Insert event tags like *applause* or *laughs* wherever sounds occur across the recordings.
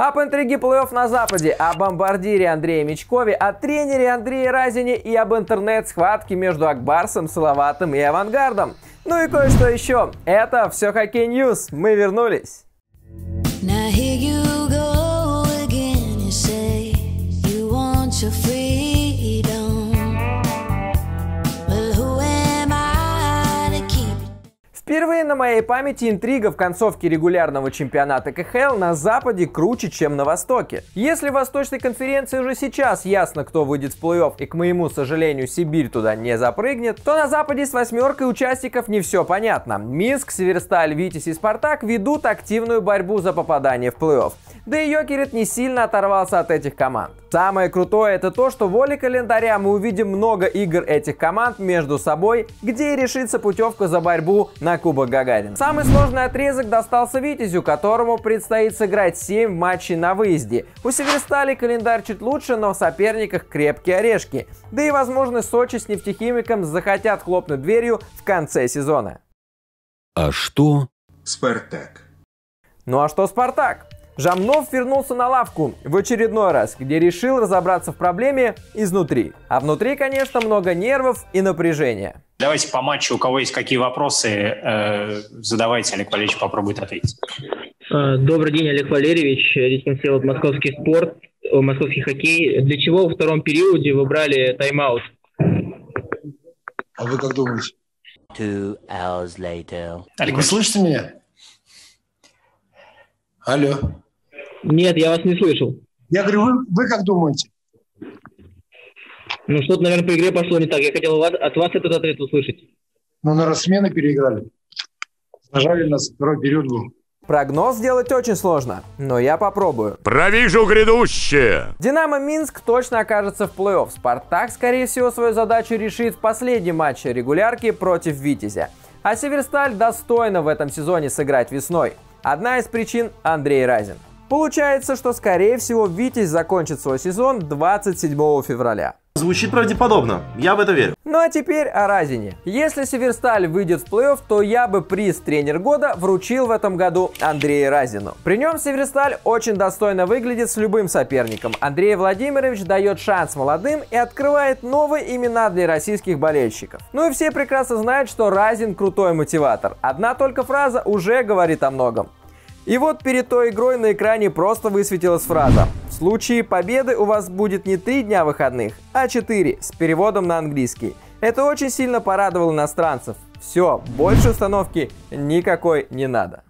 Об интриге плей-офф на Западе, о бомбардире Андрея Мечкове, о тренере Андрея Разине и об интернет-схватке между Ак Барсом, Салаватом и Авангардом. Ну и кое-что еще. Это все Хоккей News. Мы вернулись. Now here you go again, you say you want your. Впервые на моей памяти интрига в концовке регулярного чемпионата КХЛ на Западе круче, чем на Востоке. Если в Восточной конференции уже сейчас ясно, кто выйдет в плей-офф, и, к моему сожалению, Сибирь туда не запрыгнет, то на Западе с восьмеркой участников не все понятно. Минск, Северсталь, Витязь и Спартак ведут активную борьбу за попадание в плей-офф. Да и Йокерит не сильно оторвался от этих команд. Самое крутое это то, что в воле календаря мы увидим много игр этих команд между собой, где и решится путевка за борьбу на Кубок Гагарин. Самый сложный отрезок достался Витязю, которому предстоит сыграть 7 матчей на выезде. У Северстали календарь чуть лучше, но в соперниках крепкие орешки. Да и возможно Сочи с нефтехимиком захотят хлопнуть дверью в конце сезона. А что? Спартак. Ну а что Спартак? Жамнов вернулся на лавку в очередной раз, где решил разобраться в проблеме изнутри. А внутри, конечно, много нервов и напряжения. Давайте по матчу, у кого есть какие вопросы, э, задавайте, Олег Валерьевич попробует ответить. Э, добрый день, Олег Валерьевич, Рискин Севод, Московский спорт, э, Московский хоккей. Для чего во втором периоде вы брали тайм-аут? А вы как думаете? Two hours later. Олег, вы слышите меня? Алло. Нет, я вас не слышал. Я говорю, вы, вы как думаете? Ну, что-то, наверное, по игре пошло не так. Я хотел вас, от вас этот ответ услышать. Ну, на смены переиграли. Сажали нас, второй период был. Прогноз сделать очень сложно, но я попробую. Провижу грядущее! Динамо Минск точно окажется в плей-офф. Спартак, скорее всего, свою задачу решит в последнем матче регулярки против Витязя. А Северсталь достойно в этом сезоне сыграть весной. Одна из причин – Андрей Разин. Получается, что скорее всего Витязь закончит свой сезон 27 февраля. Звучит правдеподобно, я в это верю. Ну а теперь о Разине. Если Северсталь выйдет в плей-офф, то я бы приз тренер года вручил в этом году Андрею Разину. При нем Северсталь очень достойно выглядит с любым соперником. Андрей Владимирович дает шанс молодым и открывает новые имена для российских болельщиков. Ну и все прекрасно знают, что Разин крутой мотиватор. Одна только фраза уже говорит о многом. И вот перед той игрой на экране просто высветилась фраза «В случае победы у вас будет не три дня выходных, а четыре с переводом на английский». Это очень сильно порадовало иностранцев. Все, больше установки никакой не надо.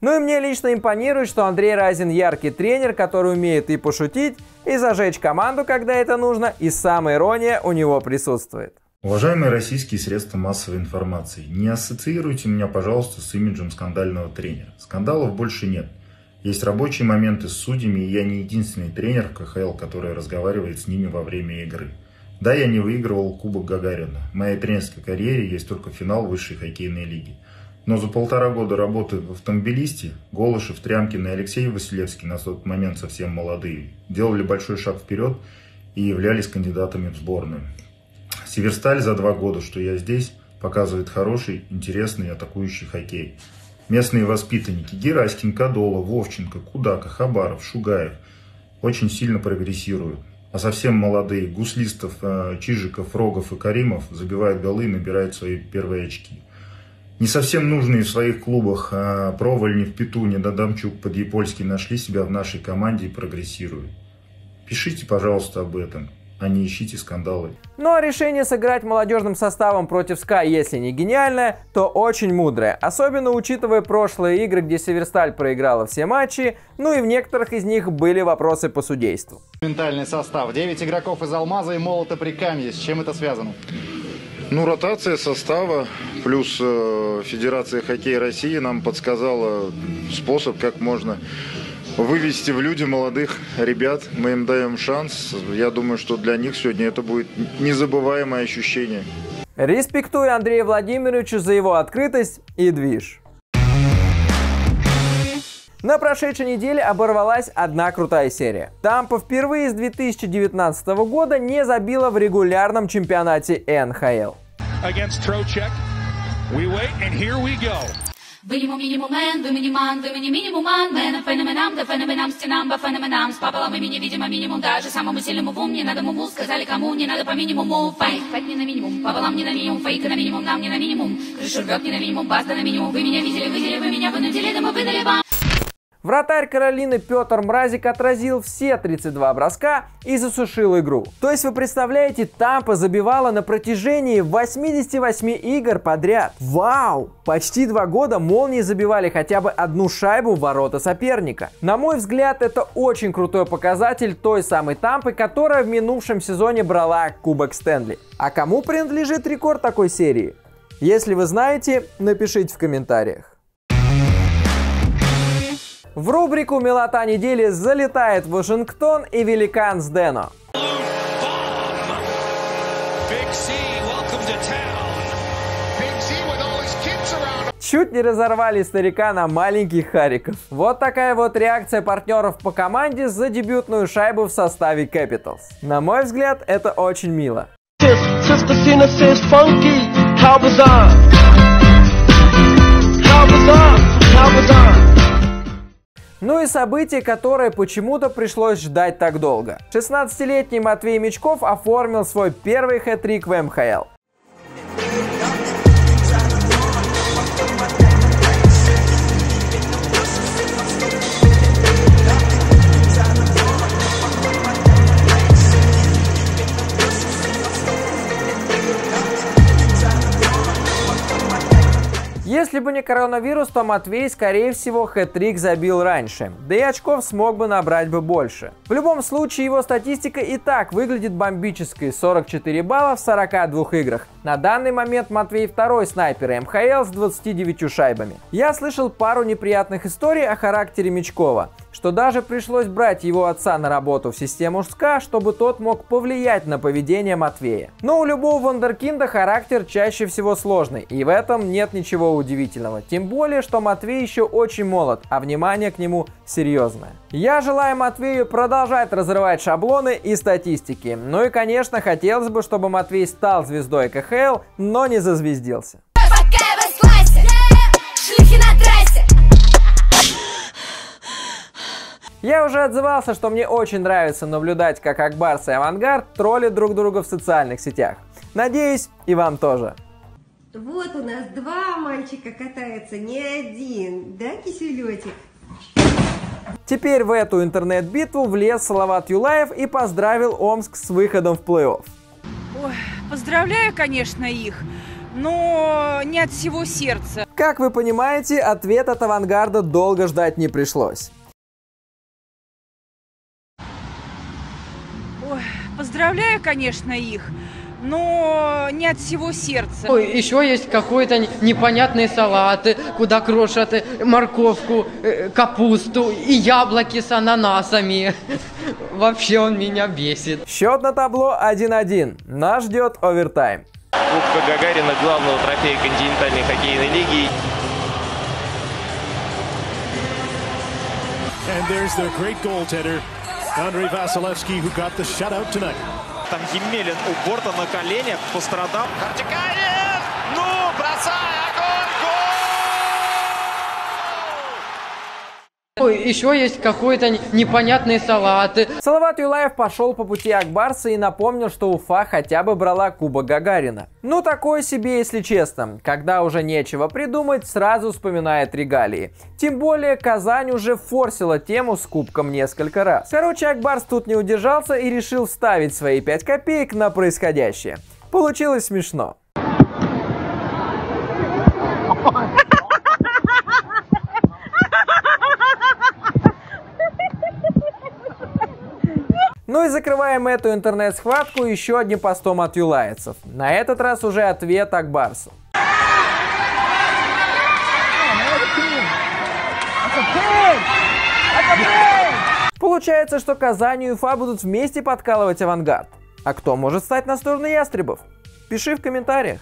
Ну и мне лично импонирует, что Андрей Разин яркий тренер, который умеет и пошутить, и зажечь команду, когда это нужно, и самая ирония у него присутствует. Уважаемые российские средства массовой информации, не ассоциируйте меня, пожалуйста, с имиджем скандального тренера. Скандалов больше нет. Есть рабочие моменты с судьями, и я не единственный тренер в КХЛ, который разговаривает с ними во время игры. Да, я не выигрывал Кубок Гагарина. В моей тренерской карьере есть только финал высшей хоккейной лиги. Но за полтора года работы в автомобилисте Голышев, Трямкин и Алексей Василевский, на тот момент совсем молодые, делали большой шаг вперед и являлись кандидатами в сборную. Северсталь за два года, что я здесь, показывает хороший, интересный атакующий хоккей. Местные воспитанники Гераськин, Кадола, Вовченко, Кудака, Хабаров, Шугаев очень сильно прогрессируют. А совсем молодые Гуслистов, э, Чижиков, Рогов и Каримов забивают голы и набирают свои первые очки. Не совсем нужные в своих клубах а Провольнев, Петуни, Дадамчук, Подъепольский нашли себя в нашей команде и прогрессируют. Пишите, пожалуйста, об этом а не ищите скандалы. Ну а решение сыграть молодежным составом против СКА, если не гениальное, то очень мудрое. Особенно учитывая прошлые игры, где Северсталь проиграла все матчи, ну и в некоторых из них были вопросы по судейству. Ментальный состав. 9 игроков из Алмаза и Молота при Камье. С чем это связано? Ну, ротация состава плюс э, Федерация хоккея России нам подсказала способ, как можно вывести в люди молодых ребят. Мы им даем шанс. Я думаю, что для них сегодня это будет незабываемое ощущение. Респектую Андрею Владимировичу за его открытость и движ. На прошедшей неделе оборвалась одна крутая серия. Тампа впервые с 2019 года не забила в регулярном чемпионате НХЛ. Минимум, минимум, мен, вы миниман, вы мини минимуман, мен, феноменам, да феноменам, стенам, по феноменам, с пополам имени, видимо, минимум, даже самому сильному в ум, не надо муму, сказали кому, не надо по минимуму, фейк, фейк не на минимум, пополам не на минимум, фейк на минимум, нам не на минимум, крышу рвет не на минимум, баста на минимум, вы меня видели, видели, вы меня вынудили, да мы выдали вам. Вратарь Каролины Петр Мразик отразил все 32 броска и засушил игру. То есть вы представляете, Тампа забивала на протяжении 88 игр подряд. Вау! Почти два года молнии забивали хотя бы одну шайбу в ворота соперника. На мой взгляд, это очень крутой показатель той самой Тампы, которая в минувшем сезоне брала Кубок Стэнли. А кому принадлежит рекорд такой серии? Если вы знаете, напишите в комментариях. В рубрику «Милота недели» залетает Вашингтон и великан Сдено. Чуть не разорвали старика на маленьких хариков. Вот такая вот реакция партнеров по команде за дебютную шайбу в составе Capitals. На мой взгляд, это очень мило. Ну и событие, которое почему-то пришлось ждать так долго. 16-летний Матвей Мечков оформил свой первый хэт-трик в МХЛ. Бы не коронавирус, то Матвей, скорее всего, хэт-трик забил раньше, да и очков смог бы набрать бы больше. В любом случае, его статистика и так выглядит бомбической – 44 балла в 42 играх. На данный момент Матвей второй снайпер МХЛ с 29 шайбами. Я слышал пару неприятных историй о характере Мечкова что даже пришлось брать его отца на работу в систему СКА, чтобы тот мог повлиять на поведение Матвея. Но у любого вундеркинда характер чаще всего сложный, и в этом нет ничего удивительного. Тем более, что Матвей еще очень молод, а внимание к нему серьезное. Я желаю Матвею продолжать разрывать шаблоны и статистики. Ну и, конечно, хотелось бы, чтобы Матвей стал звездой КХЛ, но не зазвездился. Я уже отзывался, что мне очень нравится наблюдать, как Акбарс и Авангард троллят друг друга в социальных сетях. Надеюсь, и вам тоже. Вот у нас два мальчика катаются, не один, да, киселетик? Теперь в эту интернет-битву влез Салават Юлаев и поздравил Омск с выходом в плей-офф. Ой, поздравляю, конечно, их, но не от всего сердца. Как вы понимаете, ответ от авангарда долго ждать не пришлось. Поздравляю, конечно, их, но не от всего сердца. Ой, еще есть какой-то непонятные салаты, куда крошат морковку, э, капусту и яблоки с ананасами. *laughs* Вообще он меня бесит. Счет на табло 1-1. Нас ждет овертайм. Кубка Гагарина, главного трофея континентальной хоккейной лиги. And there's the great goaltender, Andrei Vasilevsky, who got the shutout tonight. Там Емелин у борта на коленях пострадал. Хартиканин! Еще есть какой-то непонятные салаты. Салават Юлаев пошел по пути Акбарса и напомнил, что Уфа хотя бы брала Кубок Гагарина. Ну, такое себе, если честно. Когда уже нечего придумать, сразу вспоминает регалии. Тем более, Казань уже форсила тему с Кубком несколько раз. Короче, Акбарс тут не удержался и решил вставить свои 5 копеек на происходящее. Получилось смешно. И закрываем эту интернет-схватку еще одним постом от юлайцев. На этот раз уже ответ Акбарсу. Получается, что Казань и Уфа будут вместе подкалывать авангард. А кто может стать на сторону ястребов? Пиши в комментариях.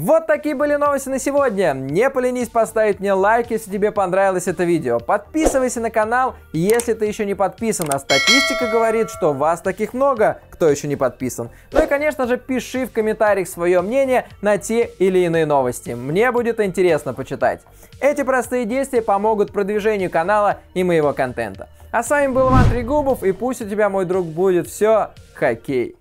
Вот такие были новости на сегодня. Не поленись поставить мне лайк, если тебе понравилось это видео. Подписывайся на канал, если ты еще не подписан. А статистика говорит, что вас таких много, кто еще не подписан. Ну и, конечно же, пиши в комментариях свое мнение на те или иные новости. Мне будет интересно почитать. Эти простые действия помогут продвижению канала и моего контента. А с вами был Иван Трегубов, и пусть у тебя, мой друг, будет все хоккей.